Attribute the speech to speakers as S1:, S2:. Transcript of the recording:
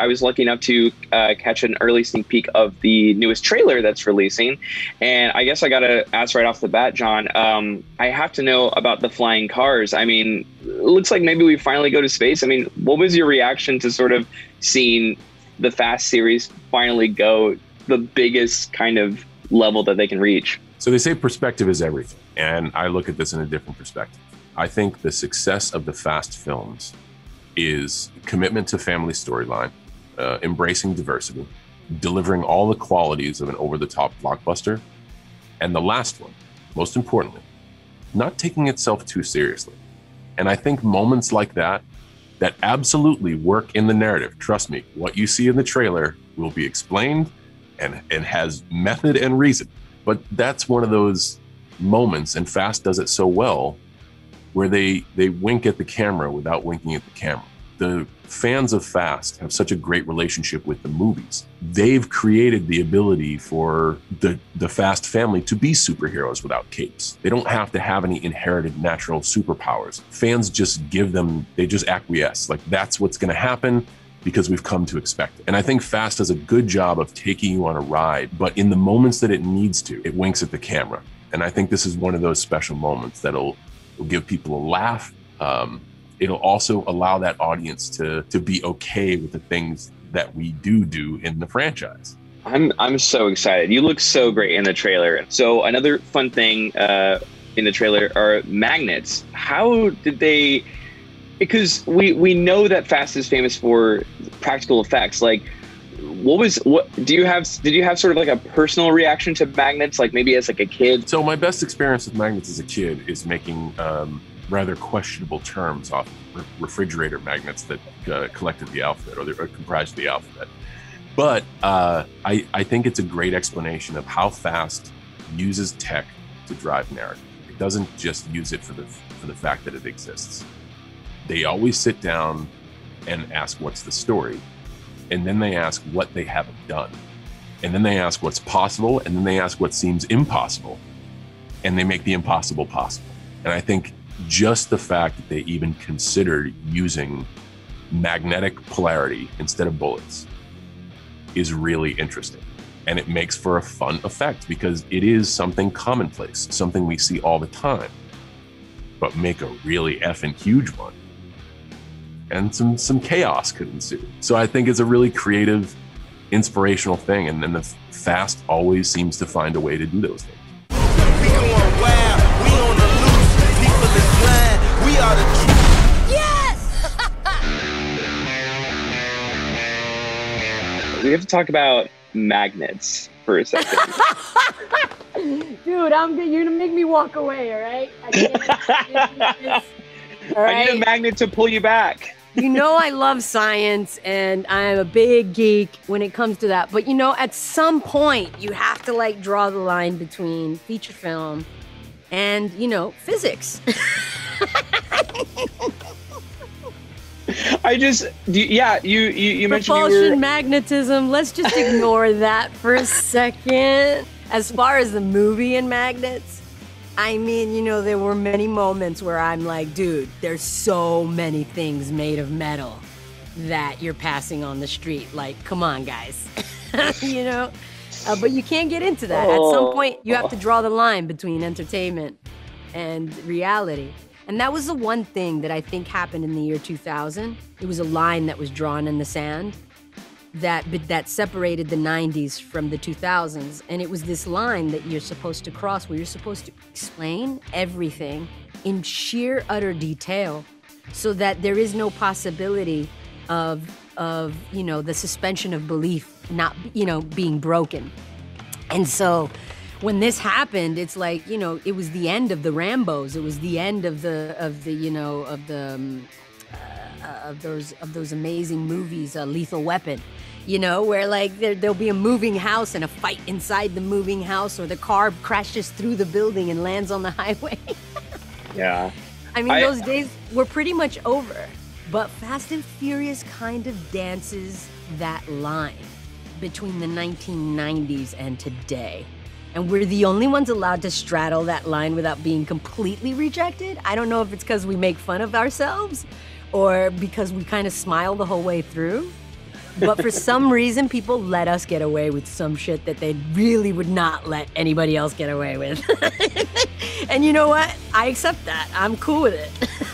S1: I was lucky enough to uh, catch an early sneak peek of the newest trailer that's releasing, and I guess I gotta ask right off the bat, John. Um, I have to know about the flying cars. I mean, it looks like maybe we finally go to space. I mean, what was your reaction to sort of seeing the Fast series finally go the biggest kind of level that they can reach?
S2: So they say perspective is everything, and I look at this in a different perspective. I think the success of the Fast films is commitment to family storyline, uh, embracing diversity, delivering all the qualities of an over the top blockbuster, and the last one, most importantly, not taking itself too seriously. And I think moments like that, that absolutely work in the narrative. Trust me, what you see in the trailer will be explained and, and has method and reason. But that's one of those moments, and Fast does it so well where they they wink at the camera without winking at the camera. The fans of Fast have such a great relationship with the movies. They've created the ability for the the Fast family to be superheroes without capes. They don't have to have any inherited natural superpowers. Fans just give them they just acquiesce. Like that's what's going to happen because we've come to expect it. And I think Fast does a good job of taking you on a ride, but in the moments that it needs to, it winks at the camera. And I think this is one of those special moments that'll will give people a laugh. Um, it'll also allow that audience to to be okay with the things that we do do in the franchise.
S1: I'm I'm so excited. You look so great in the trailer. So another fun thing uh, in the trailer are magnets. How did they? Because we we know that Fast is famous for practical effects. Like, what was what? Do you have? Did you have sort of like a personal reaction to magnets? Like maybe as like a kid.
S2: So my best experience with magnets as a kid is making um, rather questionable terms off re- refrigerator magnets that uh, collected the alphabet or, or comprised the alphabet. But uh, I, I think it's a great explanation of how fast uses tech to drive narrative. It doesn't just use it for the for the fact that it exists. They always sit down and ask, "What's the story?" and then they ask what they haven't done, and then they ask what's possible, and then they ask what seems impossible, and they make the impossible possible. And I think just the fact that they even considered using magnetic polarity instead of bullets is really interesting. And it makes for a fun effect because it is something commonplace, something we see all the time. But make a really effing huge one. And some some chaos could ensue. So I think it's a really creative, inspirational thing. And then the fast always seems to find a way to do those things.
S3: Blind, we are.
S4: Yes!
S1: We have to talk about magnets for a second.
S4: Dude, I'm good. You're gonna make me walk away, all right? I can't. all
S1: I need a magnet to pull you back.
S4: you know I love science and I'm a big geek when it comes to that. But you know, at some point you have to like draw the line between feature film and, you know, physics.
S1: I just, yeah, you you, you mentioned you were,
S4: magnetism. Let's just ignore that for a second. As far as the movie and magnets, I mean, you know, there were many moments where I'm like, dude, there's so many things made of metal that you're passing on the street. Like, come on, guys. you know? Uh, but you can't get into that. At some point, you have to draw the line between entertainment and reality. And that was the one thing that I think happened in the year 2000. It was a line that was drawn in the sand that that separated the 90s from the 2000s and it was this line that you're supposed to cross where you're supposed to explain everything in sheer utter detail so that there is no possibility of of you know the suspension of belief not you know being broken and so when this happened, it's like you know, it was the end of the Rambo's. It was the end of the of the you know of the um, uh, of those of those amazing movies, uh, Lethal Weapon. You know, where like there, there'll be a moving house and a fight inside the moving house, or the car crashes through the building and lands on the highway.
S1: yeah.
S4: I mean,
S1: I-
S4: those days were pretty much over. But Fast and Furious kind of dances that line between the 1990s and today and we're the only ones allowed to straddle that line without being completely rejected. I don't know if it's because we make fun of ourselves or because we kind of smile the whole way through. But for some reason, people let us get away with some shit that they really would not let anybody else get away with. and you know what? I accept that. I'm cool with it.